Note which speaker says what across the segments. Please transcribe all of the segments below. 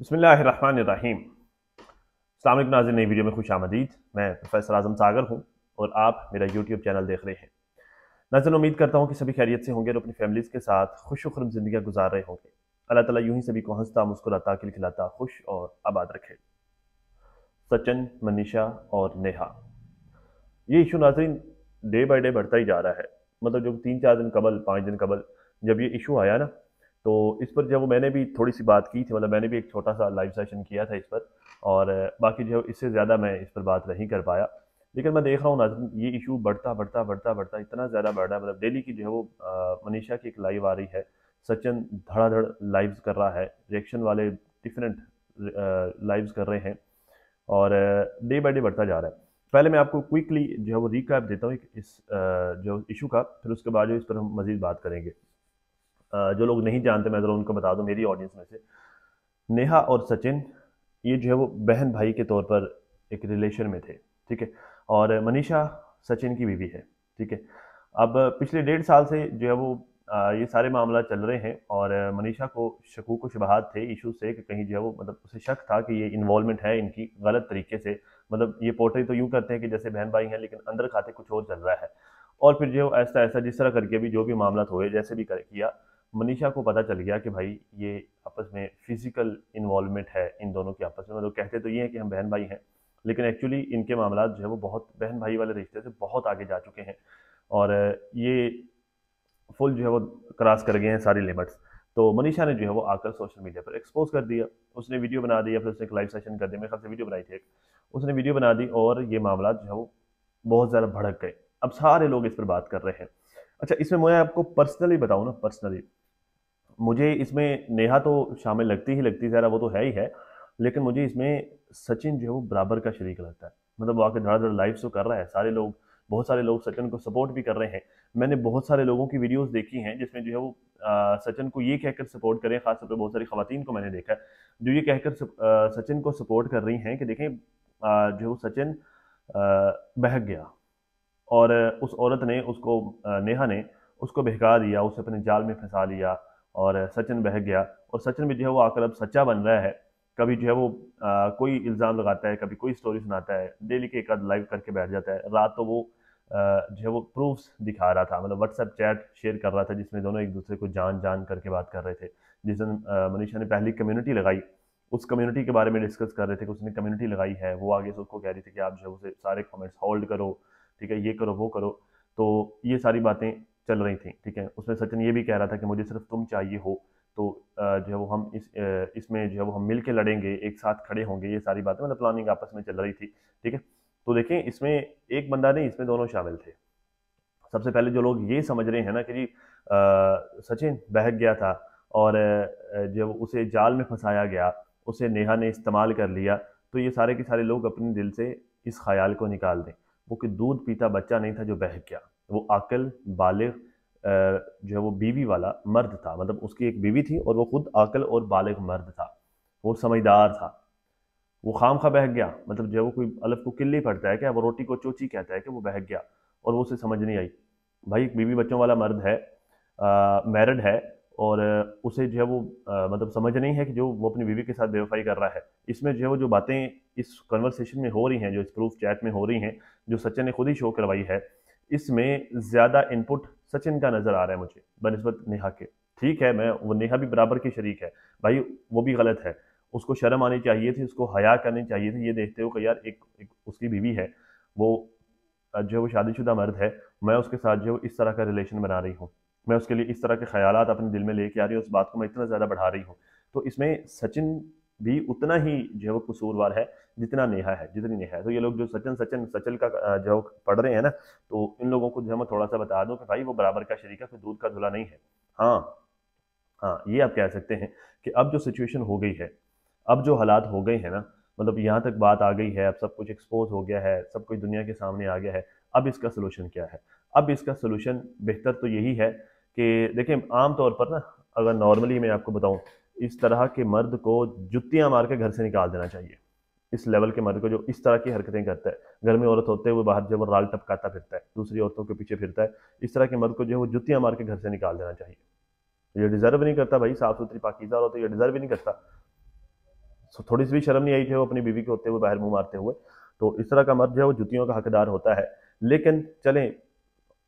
Speaker 1: بسم اللہ الرحمن الرحیم۔ السلام علیکم ناظرین، نئی ویڈیو میں خوش آمدید۔ میں پروفیسر اعظم ساگر ہوں اور آپ میرا یوٹیوب چینل دیکھ رہے ہیں۔ ناظرین، امید کرتا ہوں کہ سبھی خیریت سے ہوں گے اور اپنی فیملیز کے ساتھ خوش و خرم زندگیاں گزار رہے ہوں گے۔ اللہ تعالیٰ یوں ہی سبھی کو ہنستا، مسکراتا کل کھلاتا خوش اور آباد رکھے۔ سچن، منیشا اور نیہا۔ یہ ایشو ناظرین ڈے بائی ڈے بڑھتا ہی جا رہا ہے۔ مطلب جو تین چار دن قبل، پانچ دن قبل جب یہ ایشو آیا نا تو اس پر جب وہ میں نے بھی تھوڑی سی بات کی تھی مطلب میں نے بھی ایک چھوٹا سا لائیو سیشن کیا تھا اس پر اور باقی جو اس سے زیادہ میں اس پر بات نہیں کر پایا۔ لیکن میں دیکھ رہا ہوں ناظرین، یہ ایشو بڑھتا بڑھتا بڑھتا بڑھتا، اتنا زیادہ بڑھ رہا ہے۔ مطلب ڈیلی کی جو ہے وہ منیشا کی ایک لائیو آ رہی ہے۔ سچن دھڑا دھڑ لائیوز کر رہا ہے۔ ریئیکشن والے ڈفرینٹ لائیوز کر رہے ہیں۔ اور ڈے بائی ڈے بڑھتا جا رہا ہے۔ پہلے میں آپ کو کوئکلی جو ہے وہ ریکیپ دیتا ہوں اس جو ایشو کا، پھر اس کے بعد جو اس پر ہم مزید بات کریں گے۔ جو لوگ نہیں جانتے، میں ذرا ان کو بتا دوں، میری آڈینس میں سے۔ نیہا اور سچن، یہ جو ہے وہ بہن بھائی کے طور پر ایک ریلیشن میں تھے، ٹھیک ہے؟ اور منیشا سچن کی بیوی ہے، ٹھیک ہے؟ اب پچھلے ڈیڑھ سال سے جو ہے وہ یہ سارے معاملات چل رہے ہیں اور منیشا کو شکوک و شبہات تھے ایشو سے کہ کہیں جو ہے وہ مطلب اسے شک تھا کہ یہ انوالومنٹ ہے ان کی غلط طریقے سے۔ مطلب یہ پورٹری تو یوں کرتے ہیں کہ جیسے بہن بھائی ہیں لیکن اندر کھاتے کچھ اور چل رہا ہے۔ اور پھر جو ایسا ایسا جس طرح کر کے بھی جو بھی معاملات ہوئے جیسے بھی کیا۔ منیشا کو پتہ چل گیا کہ بھائی یہ آپس میں فزیکل انوالومنٹ ہے ان دونوں کے آپس میں۔ مطلب کہتے تو یہ ہیں کہ ہم بہن بھائی ہیں، لیکن ایکچولی ان کے معاملات جو ہے وہ بہت بہن بھائی والے رشتے سے بہت آگے جا چکے ہیں۔ اور یہ فل جو ہے وہ کراس کر گئے ہیں ساری لمٹس تو منیشا نے جو ہے وہ آ کر سوشل میڈیا پر ایکسپوز کر دیا۔ اس نے ویڈیو بنا دیا پھر اس نے ایک لائیو سیشن کر دیا میرے خیال سے ویڈیو بنائی تھی ایک۔ اس نے ویڈیو بنا دی اور یہ معاملات جو ہے وہ بہت زیادہ بھڑک گئے۔ اب سارے لوگ اس پر بات کر رہے ہیں۔ اچھا اس میں میں آپ کو پرسنلی بتاؤں نا پرسنلی مجھے اس میں نیہا تو شامل لگتی ہی لگتی ذرا وہ تو ہے ہی ہے، لیکن مجھے اس میں سچن جو ہے وہ برابر کا شریک لگتا ہے۔ مطلب وہ آ کے دھڑا دھڑا لائف تو کر رہا ہے، سارے لوگ، بہت سارے لوگ سچن کو سپورٹ بھی کر رہے ہیں۔ میں نے بہت سارے لوگوں کی ویڈیوز دیکھی ہیں جس میں جو ہے وہ سچن کو یہ کہہ کر سپورٹ کریں، خاص طور پہ بہت ساری خواتین کو میں نے دیکھا ہے۔ جو یہ کہہ کر سچن کو سپورٹ کر رہی ہیں کہ دیکھیں جو وہ سچن بہک گیا۔ اور اس عورت نے، اس کو نیہا نے اس کو بہکا دیا، اسے اپنے جال میں پھنسا لیا۔ اور سچن بہک گیا اور سچن بھی جو ہے وہ آ کر اب سچا بن رہا ہے۔ کبھی جو ہے وہ کوئی الزام لگاتا ہے، کبھی کوئی سٹوری سناتا ہے ڈیلی کے ایک آدھ لائیو کر کے بیٹھ جاتا ہے۔ رات تو وہ جو ہے وہ پروفس دکھا رہا تھا۔ مطلب واٹس ایپ چیٹ شیئر کر رہا تھا، جس میں دونوں ایک دوسرے کو جان جان کر کے بات کر رہے تھے۔ جس دن منیشا نے پہلی کمیونٹی لگائی۔ اس کمیونٹی کے بارے میں ڈسکس کر رہے تھے کہ اس نے کمیونٹی لگائی ہے۔ وہ آگے سے اس کو کہہ رہی تھی کہ آپ جو ہے اسے سارے کامنٹس ہولڈ کرو، ٹھیک ہے، یہ کرو، وہ کرو۔ تو یہ ساری باتیں چل رہی تھیں، ٹھیک ہے؟ اس میں سچن یہ بھی کہہ رہا تھا کہ مجھے صرف تم چاہیے ہو، تو جو ہے وہ ہم اس اس میں جو ہے وہ ہم مل کے لڑیں گے، ایک ساتھ کھڑے ہوں گے، یہ ساری باتیں مطلب پلاننگ آپس میں چل رہی تھی، ٹھیک ہے؟ تو دیکھیں، اس میں ایک بندہ نہیں، اس میں دونوں شامل تھے۔ سب سے پہلے جو لوگ یہ سمجھ رہے ہیں نا کہ جی سچن بہک گیا تھا اور جب اسے جال میں پھنسایا گیا، اسے نیہا نے استعمال کر لیا، تو یہ سارے کے سارے لوگ اپنے دل سے اس خیال کو نکال دیں۔ وہ کہ دودھ پیتا بچہ نہیں تھا جو بہک گیا۔ وہ عقل بالغ جو ہے وہ بیوی والا مرد تھا۔ مطلب اس کی ایک بیوی تھی اور وہ خود عقل اور بالغ مرد تھا۔ وہ سمجھدار تھا۔ وہ خام خواہ بہک گیا۔ مطلب جو ہے وہ کوئی الف کو کلی پڑتا ہے کہ وہ روٹی کو چوچی کہتا ہے کہ وہ بہک گیا اور وہ اسے سمجھ نہیں آئی۔ بھائی، ایک بیوی بچوں والا مرد ہے میرڈ ہے اور اسے جو ہے وہ مطلب سمجھ نہیں ہے کہ جو وہ اپنی بیوی کے ساتھ بے وفائی کر رہا ہے۔ اس میں جو ہے وہ جو باتیں اس کنورسیشن میں ہو رہی ہیں، جو اس پروف چیٹ میں ہو رہی ہیں، جو سچن نے خود ہی شو کروائی ہے اس میں زیادہ انپٹ سچن کا نظر آ رہا ہے مجھے، بنسبت نیہا کے۔ ٹھیک ہے، میں، وہ نیہا بھی برابر کی شریک ہے۔ بھائی، وہ بھی غلط ہے۔ اس کو شرم آنی چاہیے تھی، اس کو حیا کرنی چاہیے تھی۔ یہ دیکھتے ہو کہ یار، ایک اس کی بیوی ہے، وہ جو ہے وہ شادی شدہ مرد ہے۔ میں اس کے ساتھ جو اس طرح کا ریلیشن بنا رہی ہوں۔ میں اس کے لیے اس طرح کے خیالات اپنے دل میں لے کے آ رہی ہوں، اس بات کو میں اتنا زیادہ بڑھا رہی ہوں۔ تو اس میں سچن بھی اتنا ہی جو ہے وہ قصوروار ہے جتنا نیہا ہے، جتنی نیہا ہے۔ تو یہ لوگ جو سچن سچن سچل کا جو پڑھ رہے ہیں نا، تو ان لوگوں کو جو ہے میں تھوڑا سا بتا دوں کہ بھائی وہ برابر کا شریک ہے کوئی دودھ کا دھلا نہیں ہے۔ ہاں ہاں یہ آپ کہہ سکتے ہیں کہ اب جو سچویشن ہو گئی ہے، اب جو حالات ہو گئے ہیں نا مطلب یہاں تک بات آ گئی ہے، اب سب کچھ ایکسپوز ہو گیا ہے، سب کچھ دنیا کے سامنے آ گیا ہے، اب اس کا سلوشن کیا ہے؟ اب اس کا سلوشن بہتر تو یہی ہے کہ دیکھیں، عام طور پر نا، اگر نارملی میں آپ کو بتاؤں اس طرح کے مرد کو جتیاں مار کے گھر سے نکال دینا چاہیے۔ اس لیول کے مرد کو جو اس طرح کی حرکتیں کرتا ہے۔ گھر میں عورت ہوتے ہوئے باہر جب وہ رال ٹپکاتا پھرتا ہے، دوسری عورتوں کے پیچھے پھرتا ہے، اس طرح کے مرد کو جو ہے وہ جتیاں مار کے گھر سے نکال دینا چاہیے۔ یہ ڈیزرو نہیں کرتا بھائی، صاف ستھری پاکیزہ اور یہ ڈیزرو نہیں کرتا۔ تھوڑی سی بھی شرم نہیں آئی تھی وہ اپنی بیوی کے ہوتے ہوئے باہر منہ مارتے ہوئے۔ تو اس طرح کا مرد جو ہے وہ جتیوں کا حقدار ہوتا ہے۔ لیکن چلیں،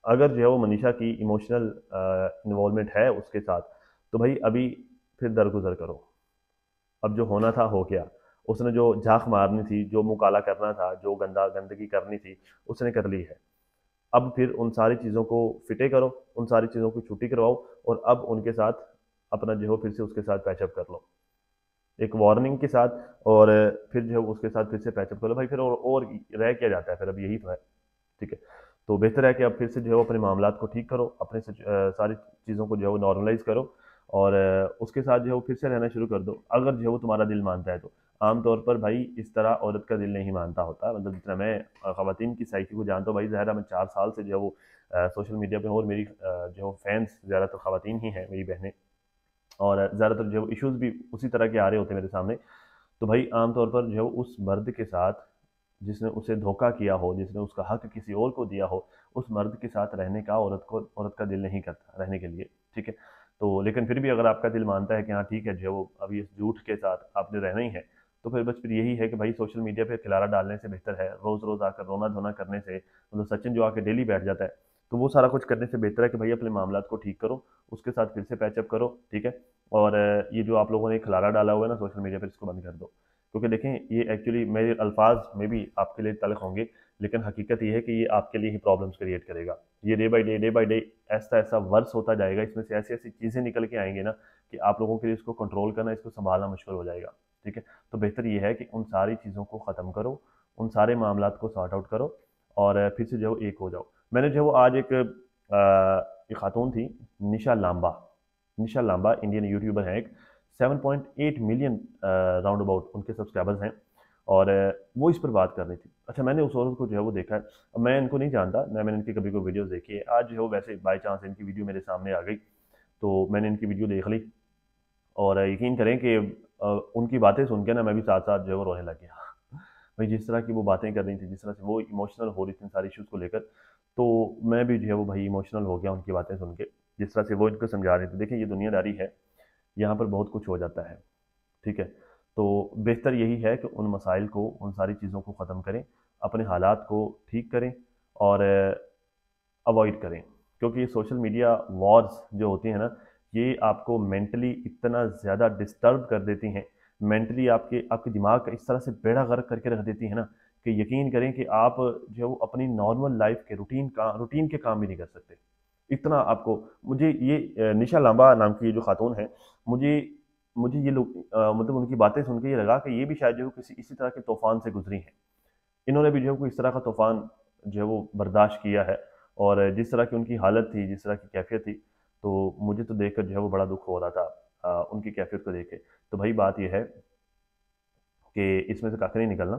Speaker 1: اگر جو ہے وہ منیشا کی ایموشنل انوالومنٹ ہے اس کے ساتھ، تو بھائی ابھی پھر درگزر کرو۔ اب جو ہونا تھا ہو گیا۔ اس نے جو جھاک مارنی تھی، جو مکالا کرنا تھا، جو گندا، گندگی کرنی تھی، اس نے کر لی ہے۔ اب پھر ان ساری چیزوں کو فٹے کرو، ان ساری چیزوں کی چھٹی کرواؤ اور اب ان کے ساتھ اپنا جو ہے پھر سے اس کے ساتھ پیچ اپ کر لو۔ ایک وارننگ کے ساتھ اور پھر جو ہے اس کے ساتھ پھر سے پیچ اپ کر لو۔ بھائی، پھر اور رہ کیا جاتا ہے۔ پھر اب یہی تو ہے۔ ٹھیک ہے۔ تو بہتر ہے کہ اب پھر سے جو ہے وہ اپنے معاملات کو ٹھیک کرو، اپنے ساری چیزوں کو جو ہے وہ نارملائز کرو۔ اور اس کے ساتھ جو ہے وہ پھر سے رہنا شروع کر دو۔ اگر جو ہے وہ تمہارا دل مانتا ہے تو۔ عام طور پر بھائی اس طرح عورت کا دل نہیں مانتا ہوتا۔ مطلب جتنا میں خواتین کی سائیکی کو جانتا ہوں، بھائی ظاہرہ میں چار سال سے جو ہے وہ سوشل میڈیا پہ ہوں اور میری جو فینس زیادہ تر خواتین ہی ہیں، میری بہنیں۔ اور زیادہ تر جو ہے ایشوز بھی اسی طرح کے آ رہے ہوتے ہیں میرے سامنے۔ تو بھائی عام طور پر جو ہے وہ اس مرد کے ساتھ جس نے اسے دھوکہ کیا ہو، جس نے اس کا حق کسی اور کو دیا ہو، اس مرد کے ساتھ رہنے کا عورت کو، عورت کا دل نہیں کرتا رہنے کے لیے۔ ٹھیک ہے؟ تو لیکن پھر بھی اگر آپ کا دل مانتا ہے کہ ہاں ٹھیک ہے، جو وہ ابھی اس جھوٹ کے ساتھ آپ نے رہنا ہی ہے، تو پھر بس پھر یہی ہے کہ بھائی سوشل میڈیا پہ کھلارا ڈالنے سے بہتر ہے، روز روز آ کر رونا دھونا کرنے سے مطلب سچن جو آ کے ڈیلی بیٹھ جاتا ہے، تو وہ سارا کچھ کرنے سے بہتر ہے کہ بھائی اپنے معاملات کو ٹھیک کرو، اس کے ساتھ پھر سے پیچ اپ کرو، ٹھیک ہے؟ اور یہ جو آپ لوگوں نے کھلارا ڈالا ہوا ہے نا سوشل میڈیا پہ، اس کو بند کر دو۔ کیونکہ دیکھیں، یہ ایکچولی میرے الفاظ میں بھی آپ کے لیے تلخ ہوں گے۔ لیکن حقیقت یہ ہے کہ یہ آپ کے لیے ہی پرابلمس کریٹ کرے گا۔ یہ day by day day by day ایسا ایسا ورس ہوتا جائے گا، اس میں سے ایسی ایسی چیزیں نکل کے آئیں گے نا کہ آپ لوگوں کے لیے اس کو کنٹرول کرنا، اس کو سنبھالنا مشکل ہو جائے گا۔ ٹھیک ہے؟ تو بہتر یہ ہے کہ ان ساری چیزوں کو ختم کرو، ان سارے معاملات کو سارٹ آؤٹ کرو اور پھر سے جو ہے ایک ہو جاؤ۔ میں نے جو ہے وہ آج ایک ایک خاتون تھی، نشا لامبا۔ نشا لامبا انڈین یوٹیوبر ہیں ایک۔ Seven point eight million round about ان کے سبسکرائبرز ہیں اور وہ اس پر بات کر رہی تھی۔ اچھا میں نے اس عورت کو جو ہے وہ دیکھا ہے۔ میں ان کو نہیں جانتا میں نے ان کی کبھی کوئی ویڈیوز دیکھی۔ ہے آج جو ہے وہ ویسے بائی چانس ان کی ویڈیو میرے سامنے آ گئی۔ تو میں نے ان کی ویڈیو دیکھ لی۔ اور یقین کریں کہ ان کی باتیں سن کے نا میں بھی ساتھ ساتھ جو ہے وہ رونے لگ گیا۔ بھائی، جس طرح کی وہ باتیں کر رہی تھیں، جس طرح سے وہ ایموشنل ہو رہی تھیں ساری ایشوز کو لے کر، تو میں بھی جو ہے وہ بھائی ایموشنل ہو گیا ان کی باتیں سن کے۔ جس طرح سے وہ ان کو سمجھا رہے تھے دیکھیں، یہ دنیا داری ہے۔ یہاں پر بہت کچھ ہو جاتا ہے۔ ٹھیک ہے؟ تو بہتر یہی ہے کہ ان مسائل کو، ان ساری چیزوں کو ختم کریں، اپنے حالات کو ٹھیک کریں اور اوائڈ کریں۔ کیونکہ یہ سوشل میڈیا وارز جو ہوتی ہیں نا، یہ آپ کو مینٹلی اتنا زیادہ ڈسٹرب کر دیتی ہیں۔ مینٹلی آپ کے آپ کے دماغ کا اس طرح سے بیڑا غرق کر کے رکھ دیتی ہیں نا کہ یقین کریں کہ آپ جو ہے وہ اپنی نارمل لائف کے روٹین کا روٹین کے کام بھی نہیں کر سکتے۔ اتنا آپ کو، مجھے یہ، نشا لامبا نام کی جو خاتون ہے مجھے مجھے یہ لوگ مطلب ان کی باتیں سن کے یہ لگا کہ یہ بھی شاید جو کسی اسی طرح کے طوفان سے گزری ہیں۔ انہوں نے بھی جو ہے کوئی اس طرح کا طوفان جو ہے وہ برداشت کیا ہے اور جس طرح کی ان کی حالت تھی، جس طرح کی کیفیت تھی، تو مجھے تو دیکھ کر جو ہے وہ بڑا دکھ ہو رہا تھا ان کی کیفیت کو دیکھ کے۔ تو بھائی بات یہ ہے کہ اس میں سے کاکر نہیں نکلنا۔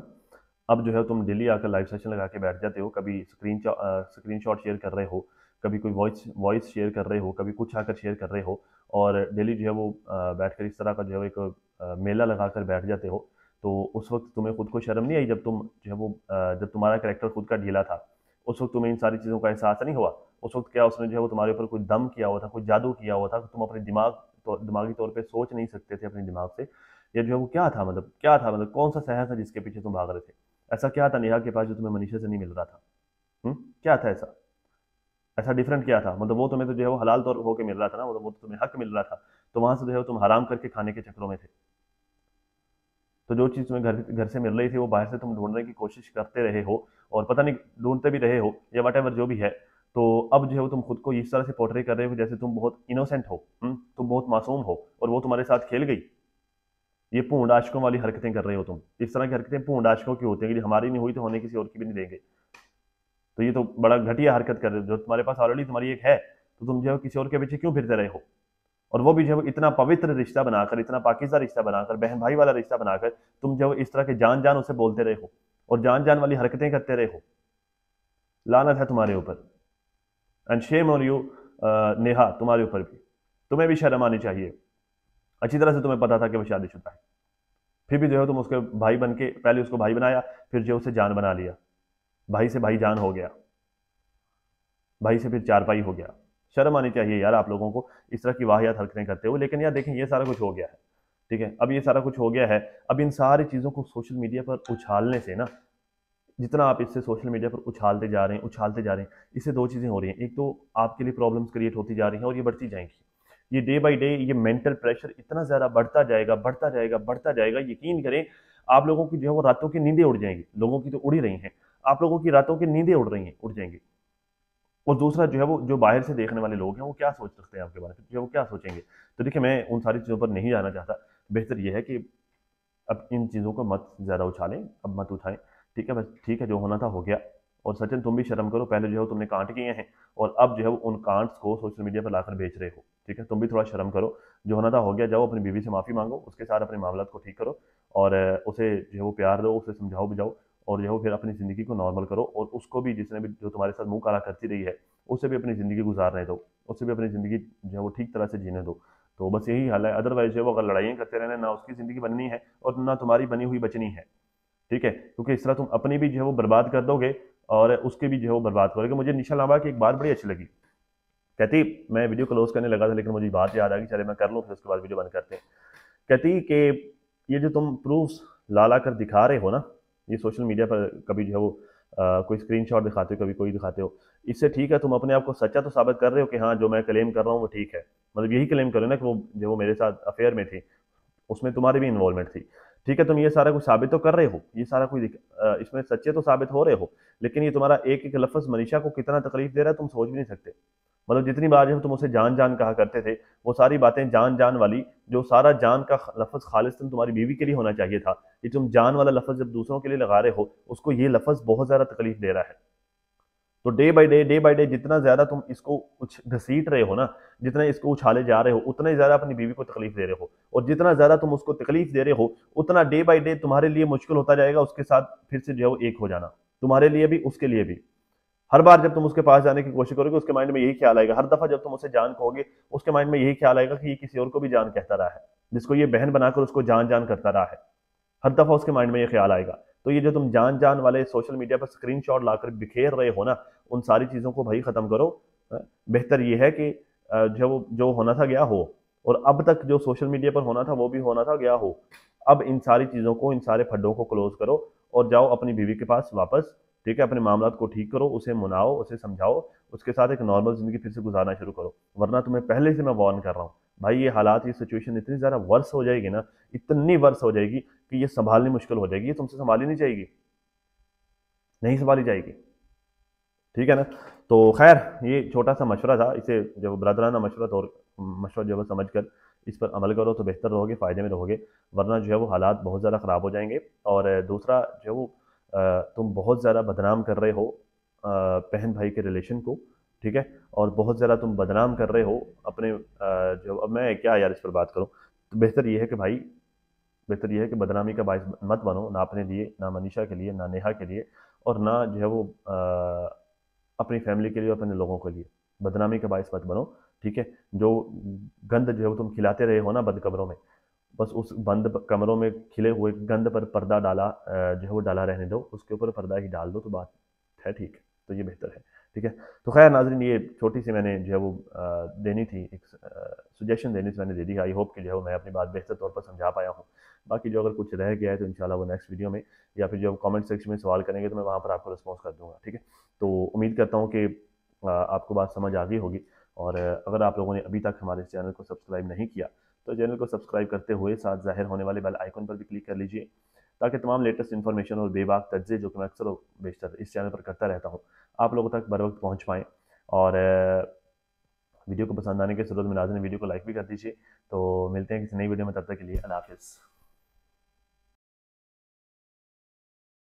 Speaker 1: اب جو ہے تم ڈیلی آ کر لائیو سیشن لگا کے بیٹھ جاتے ہو، کبھی اسکرین اسکرین شاٹ شیئر کر رہے ہو، کبھی کوئی وائس وائس شیئر کر رہے ہو، کبھی کچھ آ کر شیئر کر رہے ہو اور ڈیلی جو ہے وہ بیٹھ کر اس طرح کا جو ہے ایک میلہ لگا کر بیٹھ جاتے ہو، تو اس وقت تمہیں خود کو شرم نہیں آئی جب تم جو ہے وہ جب تمہارا کریکٹر خود کا ڈھیلا تھا؟ اس وقت تمہیں ان ساری چیزوں کا احساس نہیں ہوا؟ اس وقت کیا اس نے جو ہے وہ تمہارے اوپر کوئی دم کیا ہوا تھا، کوئی جادو کیا ہوا تھا؟ تم اپنے دماغ دماغی طور پہ سوچ نہیں سکتے تھے اپنے دماغ سے، یا جو ہے وہ کیا تھا؟ مطلب کیا تھا؟ مطلب کون سا سہر تھا جس کے پیچھے تم بھاگ رہے تھے؟ ایسا کیا تھا نیہا کے پاس جو تمہیں منیشا سے نہیں مل رہا تھا؟ کیا تھا ایسا؟ اچھا, ایسا ڈفرینٹ کیا تھا؟ مطلب وہ تمہیں تو جو ہے وہ حلال طور ہو کے مل رہا تھا نا؟ مطلب وہ تمہیں حق مل رہا تھا۔ تو وہاں سے جو ہے تم حرام کر کے کھانے کے چکروں میں تھے۔ تو جو چیز تمہیں گھر گھر سے مل رہی تھی وہ باہر سے تم ڈھونڈنے کی کوشش کرتے رہے ہو اور پتہ نہیں ڈھونڈتے بھی رہے ہو یا واٹ ایور جو بھی ہے، تو اب جو ہے وہ تم خود کو اس طرح سے پورٹری کر رہے ہو جیسے تم بہت انوسینٹ ہو۔ تم بہت معصوم ہو اور وہ تمہارے ساتھ کھیل گئی۔ یہ پونڈ آشکوں والی حرکتیں کر رہے ہو تم۔ اس طرح کی حرکتیں پونڈ آشکوں کی ہوتی ہیں۔ کہ ہماری نہیں ہوئی تو ہونے کسی اور کی بھی نہیں دیں گے۔ تو یہ تو بڑا گھٹیا حرکت کر رہے ہو، جو تمہارے پاس آلریڈی تمہاری ایک ہے، تو تم جو ہے کسی اور کے پیچھے کیوں پھرتے رہے ہو؟ اور وہ بھی جو ہے اتنا پوتر رشتہ بنا کر، اتنا پاکیزہ رشتہ بنا کر، بہن بھائی والا رشتہ بنا کر، تم جو اس طرح کے جان جان اسے بولتے رہے ہو اور جان جان والی حرکتیں کرتے رہے ہو۔ لانت ہے تمہارے اوپر۔ اینڈ شیم اور یو نیہا تمہارے اوپر بھی۔ تمہیں بھی شرم آنی چاہیے۔ اچھی طرح سے تمہیں پتا تھا کہ وہ شادی شدہ ہے۔ پھر بھی جو ہے تم اس کے بھائی بن کے، پہلے اس کو بھائی بنایا، پھر جو اسے جان بنا لیا۔ بھائی سے بھائی جان ہو گیا۔ بھائی سے پھر چار پائی ہو گیا۔ شرم آنی چاہیے یار آپ لوگوں کو۔ اس طرح کی واحد حرکتیں کرتے ہو، لیکن یار دیکھیں، یہ سارا کچھ ہو گیا ہے۔ ٹھیک ہے، اب یہ سارا کچھ ہو گیا ہے۔ اب ان ساری چیزوں کو سوشل میڈیا پر اچھالنے سے نا، جتنا آپ اس سے سوشل میڈیا پر اچھالتے جا رہے ہیں، اچھالتے جا رہے ہیں، اس سے دو چیزیں ہو رہی ہیں۔ ایک تو آپ کے لیے پرابلمس کریٹ ہوتی جا رہی ہیں اور یہ بڑھتی جائیں گی۔ یہ ڈے بائی ڈے یہ مینٹل پریشر اتنا زیادہ بڑھتا جائے گا، بڑھتا جائے گا، بڑھتا جائے گا۔ یقین کریں، آپ لوگوں کی جو ہے وہ راتوں کی نیندیں اڑ جائیں گی۔ لوگوں کی تو اڑی رہی ہیں۔ آپ لوگوں کی راتوں کی نیندیں اڑ رہی ہیں، اڑ جائیں گی۔ اور دوسرا جو ہے وہ جو باہر سے دیکھنے والے لوگ ہیں، وہ کیا سوچ سکتے ہیں آپ کے بارے میں؟ جو ہے وہ کیا سوچیں گے؟ تو دیکھیں، میں ان ساری چیزوں پر نہیں جانا چاہتا۔ بہتر یہ ہے کہ اب ان چیزوں کو مت زیادہ اچھالیں، اب مت اٹھائیں۔ ٹھیک ہے، بس ٹھیک ہے، جو ہونا تھا ہو گیا۔ اور سچن، تم بھی شرم کرو، پہلے جو ہے تم نے کانٹ کیے ہیں۔ اور اب جو ہے وہ ان کانٹس کو سوشل میڈیا پر لا کر بیچ رہے ہو۔ ٹھیک ہے، تم بھی تھوڑا شرم کرو۔ جو ہونا تھا ہو گیا، جاؤ، اپنی بیوی سے معافی مانگو، اس کے ساتھ اپنے معاملات کو ٹھیک کرو۔ اور اسے جو ہے وہ پیار دو، اسے سمجھاؤ بجاؤ اور جو ہے وہ پھر اپنی زندگی کو نارمل کرو اور اس کو بھی جس نے بھی جو تمہارے ساتھ منہ کالا کرتی رہی ہے اسے بھی اپنی زندگی گزارنے دو اسے بھی اپنی زندگی جو ہے وہ ٹھیک طرح سے جینے دو۔ تو بس یہی حال ہے ادروائز جو ہے وہ اگر لڑائیاں کرتے رہنا نہ اس کی زندگی بننی ہے اور نہ تمہاری بنی ہوئی بچنی ہے۔ ٹھیک ہے، کیونکہ اس طرح تم اپنی بھی جو ہے وہ برباد کر دو گے اور اس کے بھی جو ہے وہ برباد کرو گے۔ مجھے نشا لابا کی ایک بات بڑی اچھی لگی۔ کہتی، میں ویڈیو کلوز کرنے لگا تھا لیکن مجھے بات یاد آ گئی، چلے میں کر لوں، پھر اس کے بعد ویڈیو بند کرتے ہیں۔ کہتی کہ یہ جو تم پروفس لا لا کر دکھا رہے ہو نا یہ سوشل میڈیا پر کبھی جو ہے وہ کوئی اسکرین شاٹ دکھاتے ہو، کبھی کوئی دکھاتے ہو۔ اس سے ٹھیک ہے، تم اپنے آپ کو سچا تو ثابت کر رہے ہو کہ ہاں جو میں کلیم کر رہا ہوں وہ ٹھیک ہے۔ مطلب یہی کلیم کرو نا کہ وہ جو وہ میرے ساتھ افیئر میں تھی، اس میں تمہاری بھی انوالومنٹ تھی۔ ٹھیک ہے، تم یہ سارا کچھ ثابت تو کر رہے ہو، یہ سارا کچھ اس میں سچے تو ثابت ہو رہے ہو، لیکن یہ تمہارا ایک ایک لفظ منیشا کو کتنا تکلیف دے رہا ہے تم سوچ بھی نہیں سکتے۔ مطلب جتنی بار جب تم اسے جان جان کہا کرتے تھے، وہ ساری باتیں جان جان والی، جو سارا جان کا لفظ خالص تمہاری بیوی کے لیے ہونا چاہیے تھا، یہ تم جان والا لفظ جب دوسروں کے لیے لگا رہے ہو، اس کو یہ لفظ بہت زیادہ تکلیف دے رہا ہے۔ تو day by day day by day جتنا زیادہ تم اس کو گھسیٹ رہے ہو نا، جتنا اس کو اچھالے جا رہے ہو، اتنا ہی زیادہ اپنی بیوی کو تکلیف دے رہے ہو۔ اور جتنا زیادہ تم اس کو تکلیف دے رہے ہو، اتنا ڈے بائی ڈے تمہارے لیے مشکل ہوتا جائے گا، اس کے ساتھ پھر سے جو ہے وہ ایک ہو جانا۔ تمہارے لیے بھی، اس کے لیے بھی۔ ہر بار جب تم اس کے پاس جانے کی کوشش کرو گے، اس کے مائنڈ میں یہی خیال آئے گا۔ ہر دفعہ جب تم اسے جان کہو گے، اس کے مائنڈ میں یہی خیال آئے گا کہ یہ کسی اور کو بھی جان کہتا رہا ہے، جس کو یہ بہن بنا کر اس کو جان جان کرتا رہا ہے۔ ہر دفعہ اس کے مائنڈ میں یہ خیال آئے گا۔ تو یہ جو تم جان جان والے سوشل میڈیا پر اسکرین شاٹ لا کر بکھیر رہے ہو نا، ان ساری چیزوں کو بھائی ختم کرو۔ ہاں، بہتر یہ ہے کہ جو جو ہونا تھا گیا ہو۔ اور اب تک جو سوشل میڈیا پر ہونا تھا وہ بھی ہونا تھا گیا ہو۔ اب ان ساری چیزوں کو، ان سارے پھڈوں کو کلوز کرو اور جاؤ اپنی بیوی کے پاس واپس، ٹھیک ہے؟ اپنے معاملات کو ٹھیک کرو، اسے مناؤ، اسے سمجھاؤ، اس کے ساتھ ایک نارمل زندگی پھر سے گزارنا شروع کرو۔ ورنہ تمہیں پہلے سے میں وارن کر رہا ہوں، بھائی یہ حالات، یہ سچویشن اتنی زیادہ ورس ہو جائے گی نا، اتنی ورس ہو جائے گی کہ یہ سنبھالنی مشکل ہو جائے گی، یہ تم سے سنبھالی نہیں جائے گی۔ نہیں سنبھالی جائے گی۔ ٹھیک ہے نا؟ تو خیر، یہ چھوٹا سا مشورہ تھا، اسے جب برادرانہ مشورہ تو مشورہ جو ہے سمجھ کر اس پر عمل کرو تو بہتر رہو گے فائدے میں رہو گے ورنہ جو ہے وہ حالات بہت زیادہ خراب ہو جائیں گے۔ اور دوسرا جو ہے وہ تم بہت زیادہ بدنام کر رہے ہو بہن بھائی کے ریلیشن کو، ٹھیک ہے؟ اور بہت زیادہ تم بدنام کر رہے ہو اپنے جو، اب میں کیا یار اس پر بات کروں؟ تو بہتر یہ ہے کہ بھائی بہتر یہ ہے کہ بدنامی کا باعث مت بنو، نہ اپنے لیے، نہ منیشا کے لیے، نہ نیہا کے لیے اور نہ جو ہے وہ اپنی فیملی کے لیے اور اپنے لوگوں کے لیے۔ بدنامی کا باعث مت بنو، ٹھیک ہے؟ جو گند جو ہے وہ تم کھلاتے رہے ہو نا بند کمروں میں، بس اس بند کمروں میں کھلے ہوئے گند پر پردہ ڈالا جو ہے وہ ڈالا رہنے دو، اس کے اوپر پردہ ہی ڈال دو تو بات ہے ٹھیک، تو یہ بہتر ہے، ٹھیک ہے؟ تو خیر ناظرین، یہ چھوٹی سی میں نے جو ہے وہ دینی تھی، ایک سجیشن دینی تھی میں نے دے دی۔ آئی ہوپ کہ جو ہے میں اپنی بات بہتر طور پر سمجھا پایا ہوں۔ باقی جو اگر کچھ رہ گیا ہے تو انشاءاللہ وہ نیکسٹ ویڈیو میں یا پھر جو کامنٹ سیکشن میں سوال کریں گے تو میں وہاں پر آپ کو رسپانس کر دوں گا، ٹھیک ہے؟ تو امید کرتا ہوں کہ آپ کو بات سمجھ آ گئی ہوگی اور اگر آپ لوگوں نے ابھی تک ہمارے اس چینل کو سبسکرائب نہیں کیا تو چینل کو سبسکرائب کرتے ہوئے ساتھ ظاہر ہونے والے بیل آئیکن پر بھی کلک کر لیجیے تاکہ تمام لیٹسٹ انفارمیشن اور بے باک تجزے جو کہ میں اکثر و بیشتر اس چینل پر کرتا رہتا ہوں، آپ لوگوں تک بر وقت پہنچ پائیں اور ویڈیو کو پسند آنے کے صورت میں ناظرین ویڈیو کو لائک بھی کر دیجیے تو ملتے ہیں کسی نئی ویڈیو میں، تب تک کے لیے اللہ حافظ۔